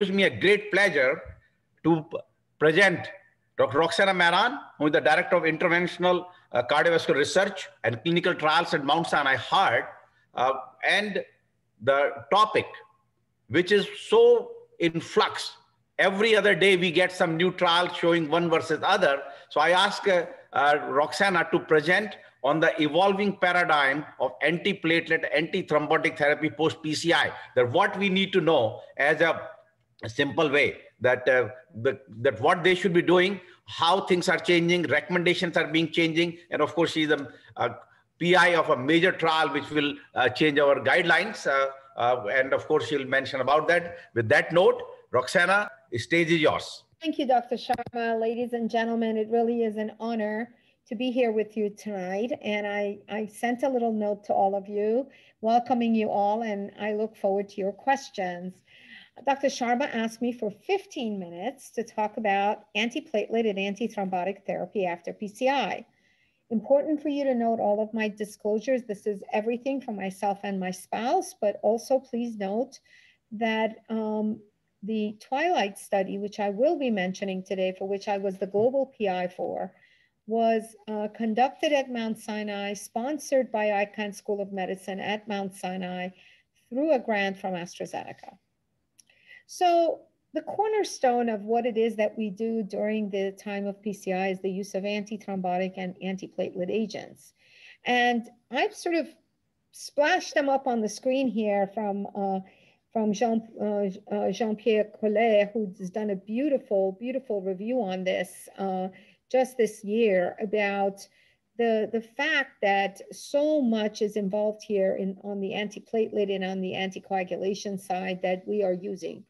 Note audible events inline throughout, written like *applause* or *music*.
gives me a great pleasure to present Dr. Roxana Mehran, who is the Director of Interventional uh, Cardiovascular Research and Clinical Trials at Mount Sinai Heart, uh, and the topic, which is so in flux. Every other day we get some new trial showing one versus other. So I ask uh, uh Roxana to present on the evolving paradigm of antiplatelet, antithrombotic therapy post PCI. That what we need to know as a, a simple way that uh, the, that what they should be doing, how things are changing, recommendations are being changing, and of course she's a, a PI of a major trial which will uh, change our guidelines. Uh, uh, and of course she'll mention about that. With that note, Roxana, stage is yours. Thank you, Dr. Sharma. Ladies and gentlemen, it really is an honor to be here with you tonight. And I, I sent a little note to all of you, welcoming you all, and I look forward to your questions. Dr. Sharma asked me for 15 minutes to talk about antiplatelet and antithrombotic therapy after PCI. Important for you to note all of my disclosures. This is everything for myself and my spouse, but also please note that um, the Twilight study, which I will be mentioning today, for which I was the global PI for, was uh, conducted at Mount Sinai, sponsored by Icahn School of Medicine at Mount Sinai through a grant from AstraZeneca. So the cornerstone of what it is that we do during the time of PCI is the use of antithrombotic and antiplatelet agents. And I've sort of splashed them up on the screen here from uh, from Jean, uh, uh, Jean-Pierre Collet, who's done a beautiful, beautiful review on this uh, just this year about the, the fact that so much is involved here in, on the antiplatelet and on the anticoagulation side that we are using.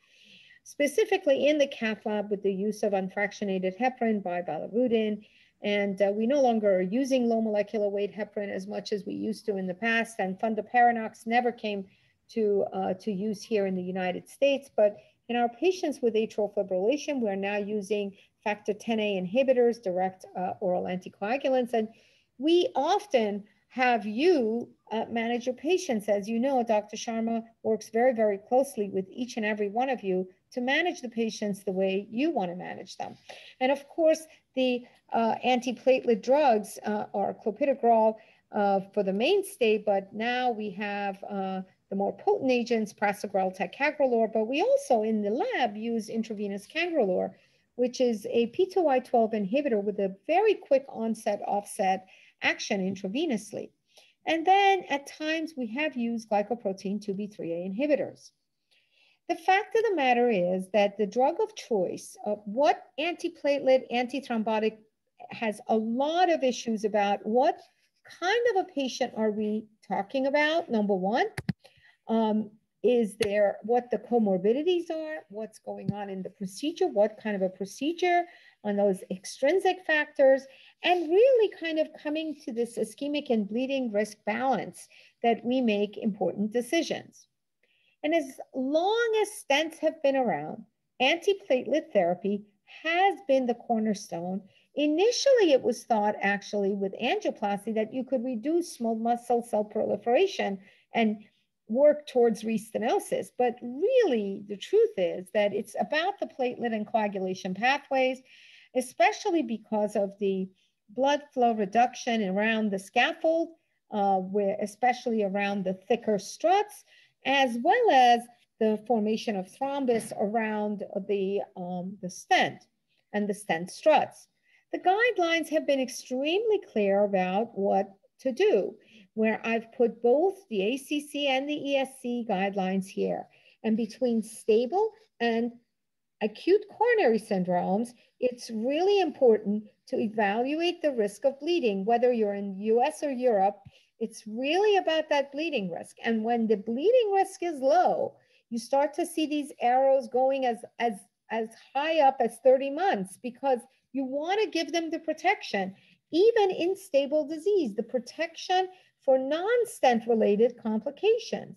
Specifically in the cath lab with the use of unfractionated heparin by Bivalirudin, and uh, we no longer are using low molecular weight heparin as much as we used to in the past, and fondaparinux never came to, uh, to use here in the United States, but in our patients with atrial fibrillation, we're now using factor 10A inhibitors, direct uh, oral anticoagulants. And we often have you uh, manage your patients. As you know, Dr. Sharma works very, very closely with each and every one of you to manage the patients the way you want to manage them. And of course, the uh, antiplatelet drugs uh, are clopidogrel uh, for the mainstay, but now we have uh, the more potent agents, prasugrel, ticagrelor, but we also in the lab use intravenous cangrelor which is a P2Y12 inhibitor with a very quick onset offset action intravenously. And then at times we have used glycoprotein 2B3A inhibitors. The fact of the matter is that the drug of choice, uh, what antiplatelet, antithrombotic has a lot of issues about what kind of a patient are we talking about, number one. Um, is there what the comorbidities are, what's going on in the procedure, what kind of a procedure on those extrinsic factors, and really kind of coming to this ischemic and bleeding risk balance that we make important decisions. And as long as stents have been around, antiplatelet therapy has been the cornerstone. Initially, it was thought actually with angioplasty that you could reduce smooth muscle cell proliferation and work towards restenosis. But really, the truth is that it's about the platelet and coagulation pathways, especially because of the blood flow reduction around the scaffold, uh, where, especially around the thicker struts, as well as the formation of thrombus around the, um, the stent and the stent struts. The guidelines have been extremely clear about what to do where I've put both the ACC and the ESC guidelines here. And between stable and acute coronary syndromes, it's really important to evaluate the risk of bleeding, whether you're in the US or Europe. It's really about that bleeding risk. And when the bleeding risk is low, you start to see these arrows going as, as, as high up as 30 months because you want to give them the protection, even in stable disease, the protection for non-stent related complications.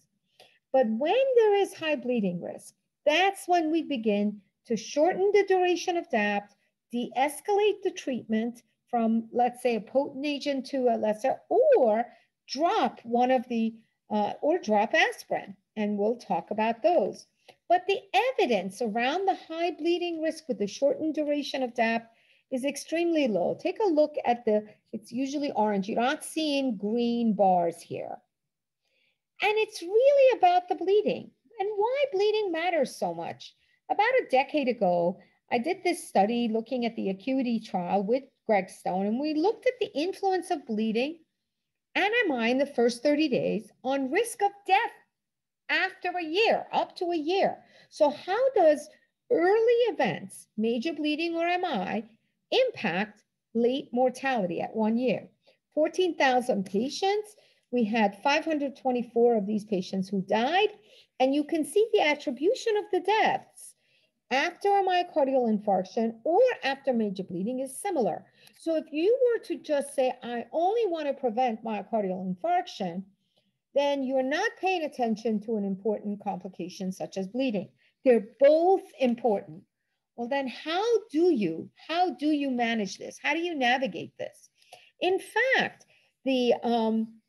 But when there is high bleeding risk, that's when we begin to shorten the duration of DAPT, de-escalate the treatment from, let's say, a potent agent to a lesser, or drop one of the, uh, or drop aspirin. And we'll talk about those. But the evidence around the high bleeding risk with the shortened duration of DAPT is extremely low. Take a look at the, it's usually orange. You're not seeing green bars here. And it's really about the bleeding and why bleeding matters so much. About a decade ago, I did this study looking at the acuity trial with Greg Stone, and we looked at the influence of bleeding and MI in the first 30 days on risk of death after a year, up to a year. So how does early events, major bleeding or MI, impact late mortality at one year? 14,000 patients. We had 524 of these patients who died. And you can see the attribution of the deaths after a myocardial infarction or after major bleeding is similar. So if you were to just say, I only want to prevent myocardial infarction, then you're not paying attention to an important complication such as bleeding. They're both important. Well, then how do you, how do you manage this? How do you navigate this? In fact, the um,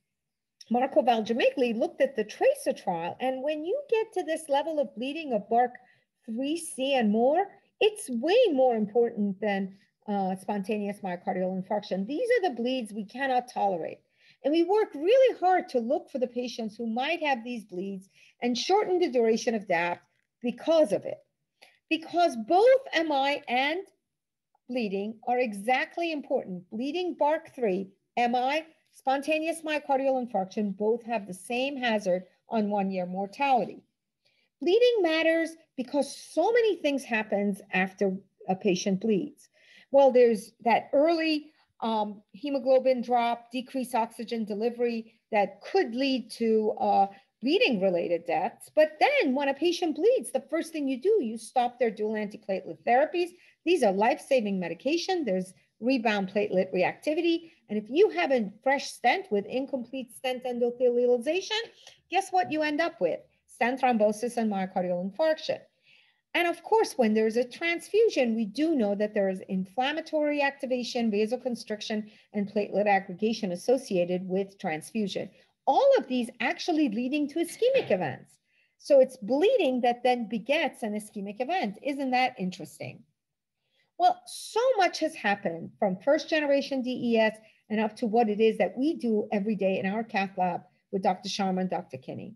Marco Valgimigli looked at the TRACER trial, and when you get to this level of bleeding of BARC 3C and more, it's way more important than uh, spontaneous myocardial infarction. These are the bleeds we cannot tolerate. And we work really hard to look for the patients who might have these bleeds and shorten the duration of DAPT because of it. Because both MI and bleeding are exactly important. Bleeding BARC3, MI, spontaneous myocardial infarction, both have the same hazard on one year mortality. Bleeding matters because so many things happens after a patient bleeds. Well, there's that early um, hemoglobin drop, decreased oxygen delivery that could lead to uh, bleeding related deaths. But then when a patient bleeds, the first thing you do, you stop their dual antiplatelet therapies. These are life-saving medication. There's rebound platelet reactivity. And if you have a fresh stent with incomplete stent endothelialization, guess what you end up with? Stent thrombosis and myocardial infarction. And of course, when there's a transfusion, we do know that there is inflammatory activation, vasoconstriction, and platelet aggregation associated with transfusion. All of these actually leading to ischemic events. So it's bleeding that then begets an ischemic event. Isn't that interesting? Well, so much has happened from first generation DES and up to what it is that we do every day in our cath lab with Dr. Sharma and Dr. Kini.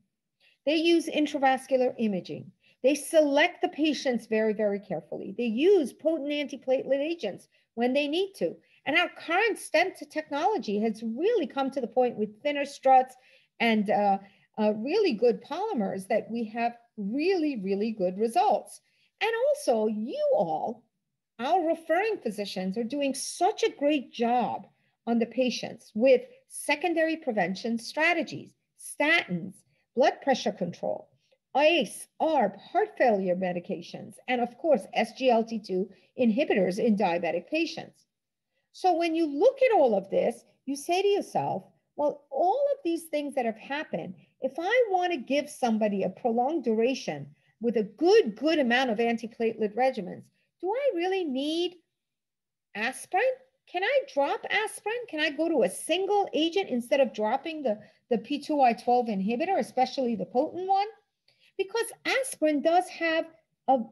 They use intravascular imaging. They select the patients very, very carefully. They use potent antiplatelet agents when they need to. And our current stent technology has really come to the point with thinner struts and uh, uh, really good polymers that we have really, really good results. And also, you all, our referring physicians, are doing such a great job on the patients with secondary prevention strategies, statins, blood pressure control, ACE, ARB, heart failure medications, and of course, SGLT2 inhibitors in diabetic patients. So when you look at all of this, you say to yourself, well, all of these things that have happened, if I want to give somebody a prolonged duration with a good, good amount of antiplatelet regimens, do I really need aspirin? Can I drop aspirin? Can I go to a single agent instead of dropping the, the P2Y12 inhibitor, especially the potent one? because aspirin does have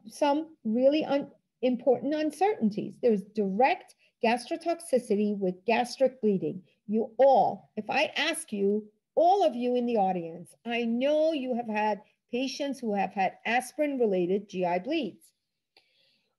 some really un important uncertainties. There's direct gastrotoxicity with gastric bleeding. You all, if I ask you, all of you in the audience, I know you have had patients who have had aspirin related GI bleeds.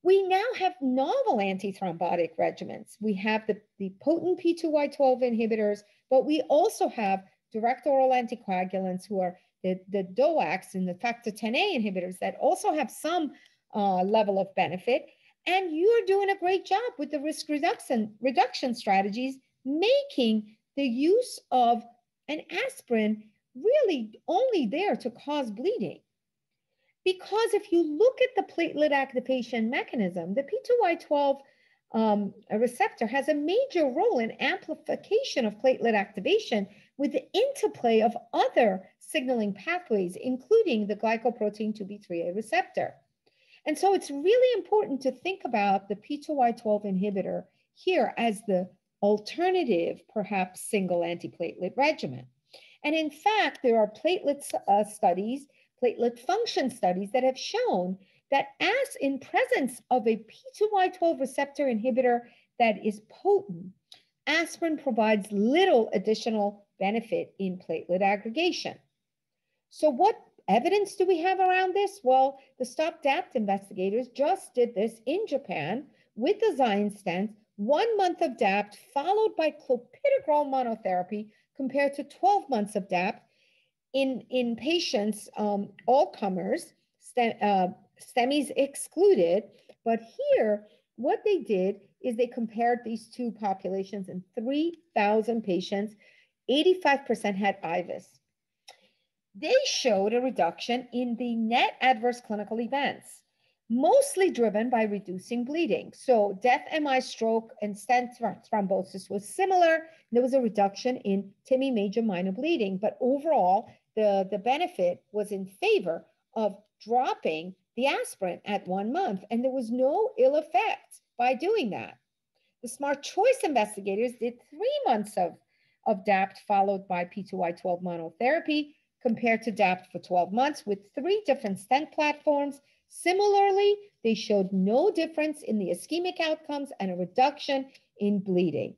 We now have novel antithrombotic regimens. We have the, the potent P2Y12 inhibitors, but we also have direct oral anticoagulants who are the, the DOACs and the factor 10A inhibitors that also have some uh, level of benefit. And you're doing a great job with the risk reduction, reduction strategies, making the use of an aspirin really only there to cause bleeding. Because if you look at the platelet activation mechanism, the P2Y12 um, receptor has a major role in amplification of platelet activation with the interplay of other signaling pathways, including the glycoprotein 2B3A receptor. And so it's really important to think about the P2Y12 inhibitor here as the alternative, perhaps single antiplatelet regimen. And in fact, there are platelet uh, studies platelet function studies that have shown that as in presence of a P2Y12 receptor inhibitor that is potent, aspirin provides little additional benefit in platelet aggregation. So what evidence do we have around this? Well, the Stop DAPT investigators just did this in Japan with the Xience stent, one month of DAPT followed by clopidogrel monotherapy compared to 12 months of DAPT in, in patients, um, all comers, STEM, uh, excluded. But here, what they did is they compared these two populations in 3,000 patients. 85% had IVUS. They showed a reduction in the net adverse clinical events, mostly driven by reducing bleeding. So death, MI, stroke, and stent thrombosis was similar. There was a reduction in TIMI major minor bleeding, but overall, the, the benefit was in favor of dropping the aspirin at one month, and there was no ill effect by doing that. The Smart Choice investigators did three months of, of DAPT followed by P2Y12 monotherapy compared to DAPT for 12 months with three different stent platforms. Similarly, they showed no difference in the ischemic outcomes and a reduction in bleeding.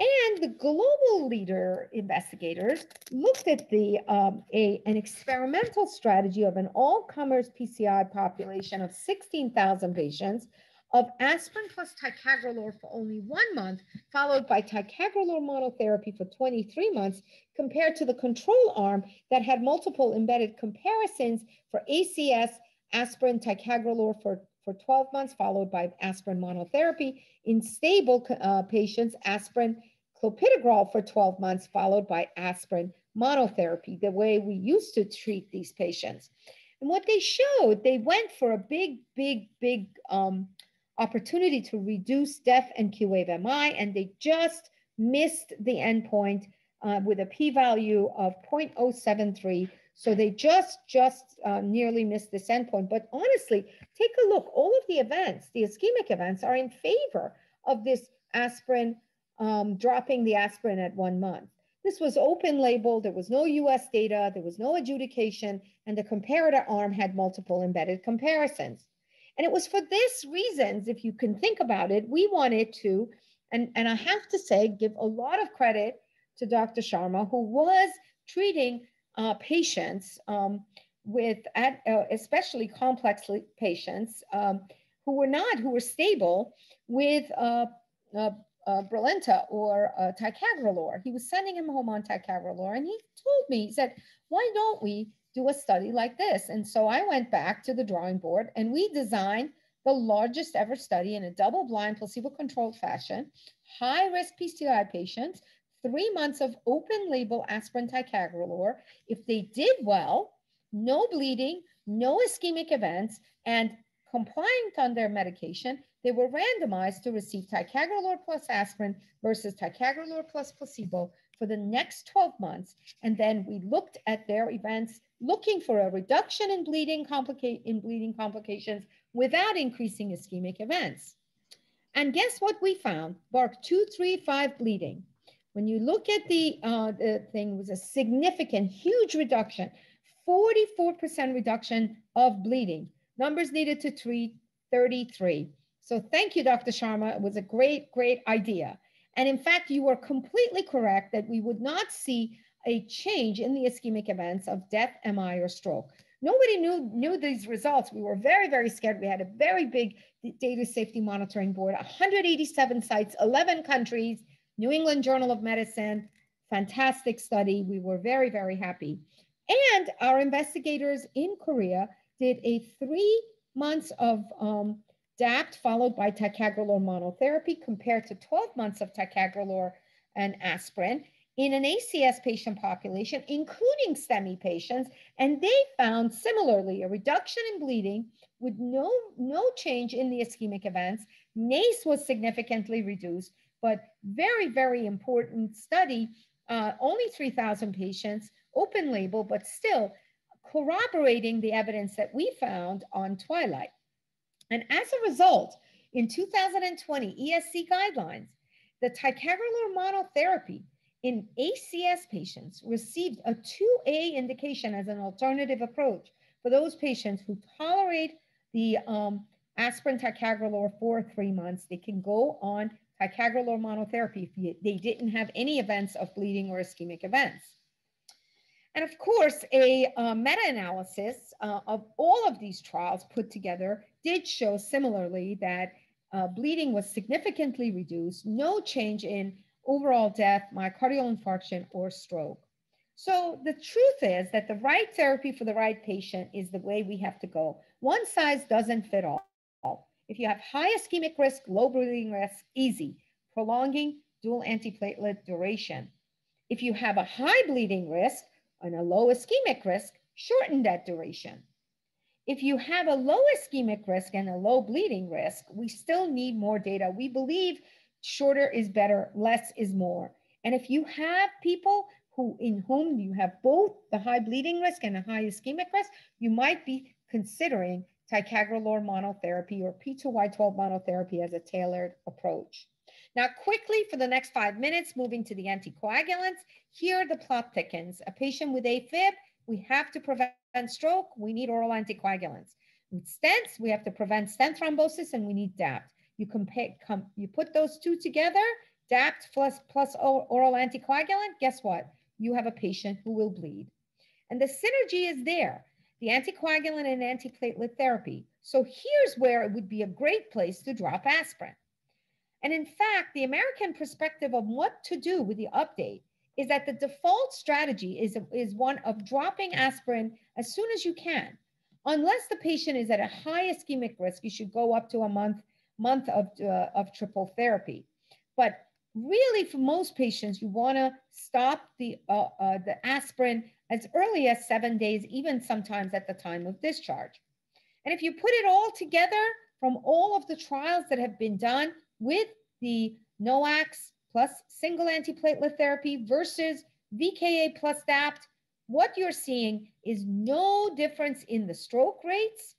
And the global leader investigators looked at the um, a, an experimental strategy of an all-comers PCI population of 16,000 patients of aspirin plus ticagrelor for only one month, followed by ticagrelor monotherapy for 23 months, compared to the control arm that had multiple embedded comparisons for ACS, aspirin, ticagrelor for, for 12 months, followed by aspirin monotherapy. In stable uh, patients, aspirin clopidogrel for 12 months, followed by aspirin monotherapy, the way we used to treat these patients. And what they showed, they went for a big, big, big um, opportunity to reduce death and Q wave MI, and they just missed the endpoint uh, with a p-value of 0.073. So they just, just uh, nearly missed this endpoint. But honestly, take a look. All of the events, the ischemic events, are in favor of this aspirin, um, dropping the aspirin at one month. This was open label. There was no US data. There was no adjudication. And the comparator arm had multiple embedded comparisons. And it was for this reasons, if you can think about it, we wanted to, and, and I have to say, give a lot of credit to Dr. Sharma, who was treating uh, patients um, with, at, uh, especially complex patients um, who were not, who were stable with uh, uh, uh or uh, ticagrelor. He was sending him home on ticagrelor, and he told me, he said, why don't we do a study like this. And so I went back to the drawing board and we designed the largest ever study in a double blind placebo controlled fashion, high risk PCI patients, three months of open label aspirin ticagrelor. If they did well, no bleeding, no ischemic events, and compliant on their medication, they were randomized to receive ticagrelor plus aspirin versus ticagrelor plus placebo for the next 12 months. And then we looked at their events looking for a reduction in bleeding, in bleeding complications without increasing ischemic events. And guess what we found? BARC 235 bleeding. When you look at the, uh, the thing, was a significant, huge reduction, 44% reduction of bleeding. Numbers needed to treat 33. So thank you, Dr. Sharma. It was a great, great idea. And in fact, you were completely correct that we would not see a change in the ischemic events of death, MI, or stroke. Nobody knew, knew these results. We were very, very scared. We had a very big data safety monitoring board, 187 sites, 11 countries, New England Journal of Medicine, fantastic study. We were very, very happy. And our investigators in Korea did a three months of um, DAPT followed by ticagrelor monotherapy compared to 12 months of ticagrelor and aspirin in an ACS patient population, including STEMI patients, and they found similarly a reduction in bleeding with no, no change in the ischemic events. NACE was significantly reduced, but very, very important study, uh, only 3,000 patients, open label, but still corroborating the evidence that we found on Twilight. And as a result, in 2020 ESC guidelines, the ticagrelor monotherapy in ACS patients received a 2A indication as an alternative approach for those patients who tolerate the um, aspirin ticagrelor for three months. They can go on ticagrelor monotherapy if they didn't have any events of bleeding or ischemic events. And of course, a uh, meta-analysis uh, of all of these trials put together did show similarly that uh, bleeding was significantly reduced, no change in overall death, myocardial infarction, or stroke. So the truth is that the right therapy for the right patient is the way we have to go. One size doesn't fit all. If you have high ischemic risk, low bleeding risk, easy, prolonging dual antiplatelet duration. If you have a high bleeding risk and a low ischemic risk, shorten that duration. If you have a low ischemic risk and a low bleeding risk, we still need more data. We believe shorter is better, less is more. And if you have people who in whom you have both the high bleeding risk and a high ischemic risk, you might be considering ticagrelor monotherapy or P2Y12 monotherapy as a tailored approach. Now, quickly for the next five minutes, moving to the anticoagulants, here the plot thickens. A patient with AFib, we have to prevent stroke, we need oral anticoagulants. With stents, we have to prevent stent thrombosis and we need DAPT. You, compare, com, you put those two together, DAPT plus, plus oral anticoagulant, guess what? You have a patient who will bleed. And the synergy is there the anticoagulant and antiplatelet therapy. So here's where it would be a great place to drop aspirin. And in fact, the American perspective of what to do with the update is that the default strategy is, is one of dropping aspirin as soon as you can. Unless the patient is at a high ischemic risk, you should go up to a month, month of, uh, of triple therapy. But really, for most patients, you want to stop the, uh, uh, the aspirin as early as seven days, even sometimes at the time of discharge. And if you put it all together from all of the trials that have been done with the NOACs plus single antiplatelet therapy versus VKA plus DAPT, what you're seeing is no difference in the stroke rates,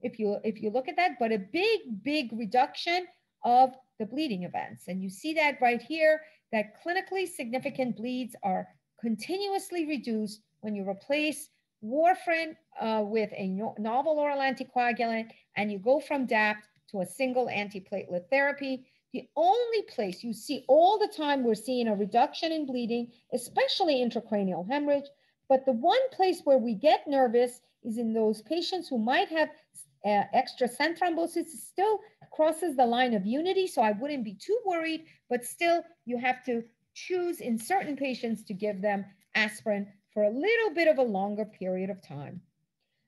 if you, if you look at that, but a big, big reduction of the bleeding events. And you see that right here, that clinically significant bleeds are continuously reduced when you replace warfarin uh, with a no novel oral anticoagulant and you go from DAPT to a single antiplatelet therapy. The only place you see all the time we're seeing a reduction in bleeding, especially intracranial hemorrhage, but the one place where we get nervous is in those patients who might have uh, extra stent thrombosis still crosses the line of unity. So I wouldn't be too worried, but still you have to choose in certain patients to give them aspirin for a little bit of a longer period of time.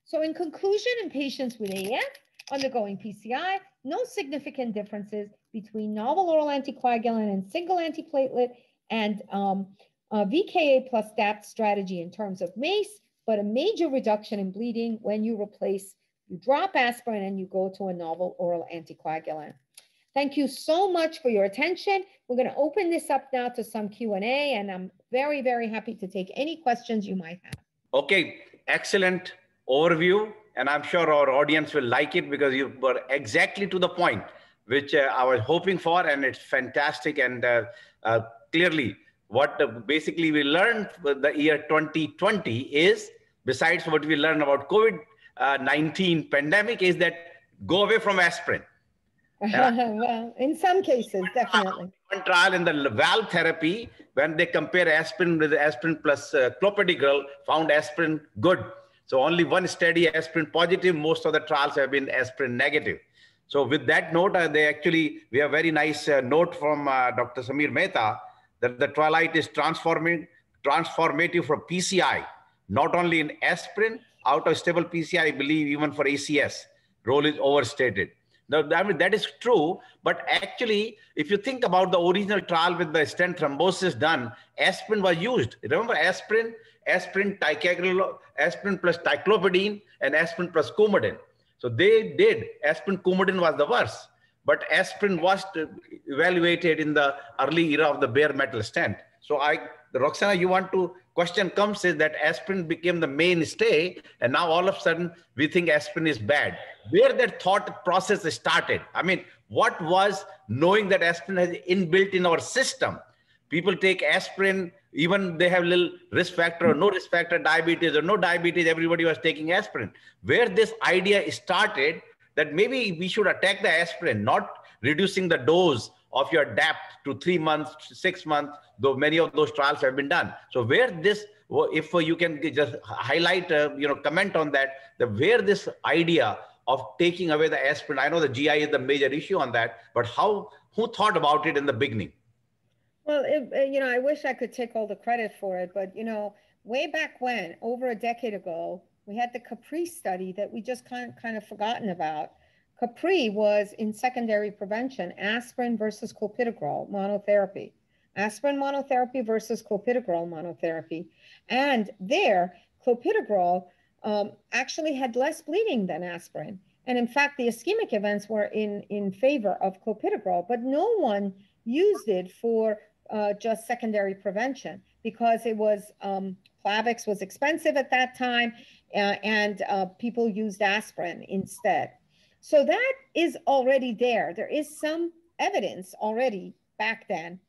So in conclusion, in patients with AF undergoing PCI, no significant differences between novel oral anticoagulant and single antiplatelet and um, VKA plus DAPT strategy in terms of MACE, but a major reduction in bleeding when you replace, you drop aspirin and you go to a novel oral anticoagulant. Thank you so much for your attention. We're going to open this up now to some Q&A, and I'm very, very happy to take any questions you might have. Okay, excellent overview. And I'm sure our audience will like it because you were exactly to the point, which uh, I was hoping for. And it's fantastic. And uh, uh, clearly, what uh, basically we learned with the year 2020 is, besides what we learned about COVID-19 uh, pandemic, is that go away from aspirin *laughs* well, in some cases, definitely. One trial in the valve therapy, when they compare aspirin with aspirin plus uh, clopidogrel, found aspirin good. So only one study aspirin positive. Most of the trials have been aspirin negative. So with that note, uh, they actually, we have very nice uh, note from uh, Dr. Samir Mehta that the twilight is transforming, transformative for PCI, not only in aspirin, out of stable PCI, I believe even for ACS, role is overstated. Now, I mean, that is true, but actually, if you think about the original trial with the stent thrombosis done, aspirin was used. Remember aspirin, aspirin, ticagrelor, aspirin plus ticlopidine, and aspirin plus coumadin. So they did, aspirin coumadin was the worst, but aspirin was evaluated in the early era of the bare metal stent. So I, Roxana, you want to question comes is that aspirin became the mainstay, and now all of a sudden we think aspirin is bad. Where that thought process started? I mean, what was knowing that aspirin has inbuilt in our system? People take aspirin, even they have little risk factor or no risk factor, diabetes or no diabetes, everybody was taking aspirin. Where this idea started that maybe we should attack the aspirin, not reducing the dose of your DAPT to three months, six months, though many of those trials have been done. So where this, if you can just highlight, uh, you know, comment on that, the where this idea of taking away the aspirin, I know the GI is the major issue on that, but how, who thought about it in the beginning? Well, it, uh, you know, I wish I could take all the credit for it, but you know, way back when, over a decade ago, we had the Capri study that we just kind of, kind of forgotten about. Capri was in secondary prevention, aspirin versus clopidogrel monotherapy, aspirin monotherapy versus clopidogrel monotherapy. And there, clopidogrel um, actually had less bleeding than aspirin. And in fact, the ischemic events were in, in favor of clopidogrel, but no one used it for uh, just secondary prevention because it was um, Plavix was expensive at that time, and uh, people used aspirin instead. So that is already there. There is some evidence already back then,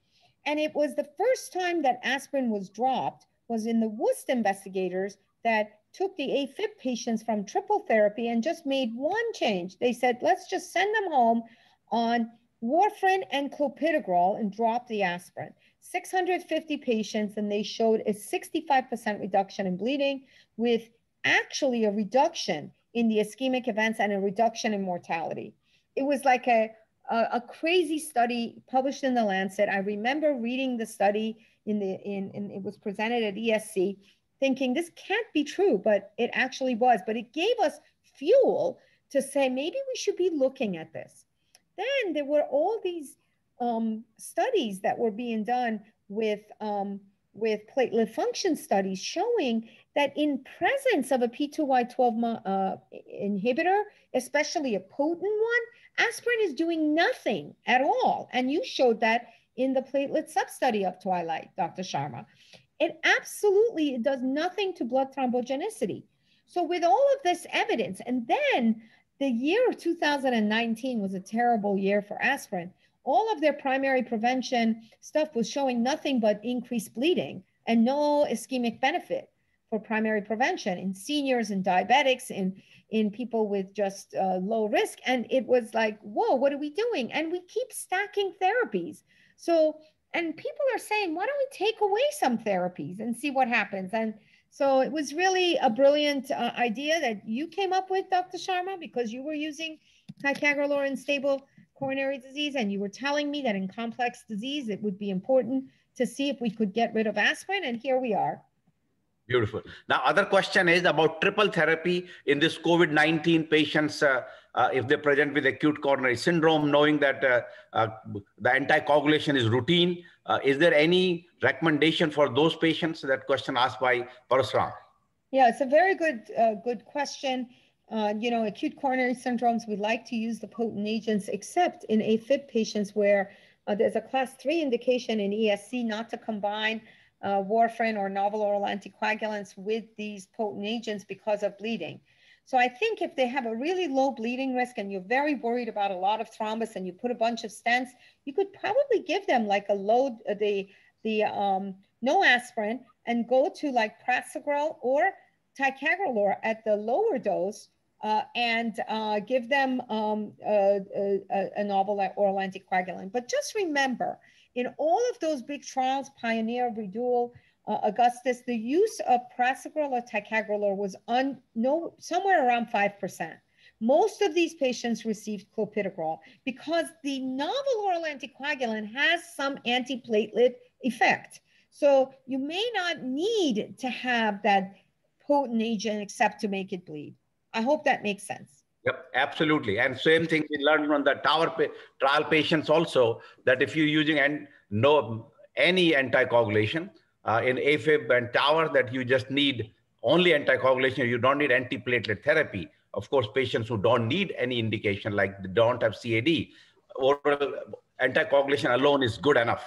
and it was the first time that aspirin was dropped was in the WOEST investigators that took the AFib patients from triple therapy and just made one change. They said, let's just send them home on warfarin and clopidogrel and drop the aspirin. 650 patients, and they showed a 65% reduction in bleeding with actually a reduction in the ischemic events and a reduction in mortality. It was like a, a, a crazy study published in the Lancet. I remember reading the study in the in, in it was presented at ESC, thinking this can't be true, but it actually was. But it gave us fuel to say maybe we should be looking at this. Then there were all these um, studies that were being done with um, with platelet function studies showing that in presence of a P2Y12 uh, inhibitor, especially a potent one, aspirin is doing nothing at all. And you showed that in the platelet sub-study of Twilight, Dr. Sharma. It absolutely does nothing to blood thrombogenicity. So with all of this evidence, and then the year of 2019 was a terrible year for aspirin. All of their primary prevention stuff was showing nothing but increased bleeding and no ischemic benefit for primary prevention in seniors and diabetics in in people with just uh, low risk and it was like whoa what are we doing and we keep stacking therapies so and people are saying why don't we take away some therapies and see what happens and so it was really a brilliant uh, idea that you came up with, Dr. Sharma, because you were using ticagrelor in stable coronary disease, and you were telling me that in complex disease, it would be important to see if we could get rid of aspirin, and here we are. Beautiful. Now, other question is about triple therapy in this COVID-19 patients, uh, uh, if they present with acute coronary syndrome, knowing that uh, uh the anticoagulation is routine, uh, is there any recommendation for those patients? That question asked by Parasuram. Yeah, it's a very good, uh, good question. You know, acute coronary syndromes, we like to use the potent agents, except in AFib patients where there's a class three indication in ESC not to combine uh, warfarin or novel oral anticoagulants with these potent agents because of bleeding. So I think if they have a really low bleeding risk and you're very worried about a lot of thrombus and you put a bunch of stents, you could probably give them like a low, uh, the, the um, no aspirin and go to like prasugrel or ticagrelor at the lower dose uh, and uh, give them um, a, a, a, novel oral anticoagulant. But just remember, in all of those big trials, Pioneer, RE-DUAL, uh, Augustus, the use of prasugrel or ticagrelor was no, somewhere around 5%. Most of these patients received clopidogrel because the novel oral anticoagulant has some antiplatelet effect. So you may not need to have that potent agent except to make it bleed. I hope that makes sense. Yep, absolutely. And same thing we learned from the tower pa trial patients also that if you're using and no any anticoagulation, uh, in AFib and tower that you just need only anticoagulation, you don't need antiplatelet therapy. Of course, patients who don't need any indication, like they don't have CAD, oral anticoagulation alone is good enough.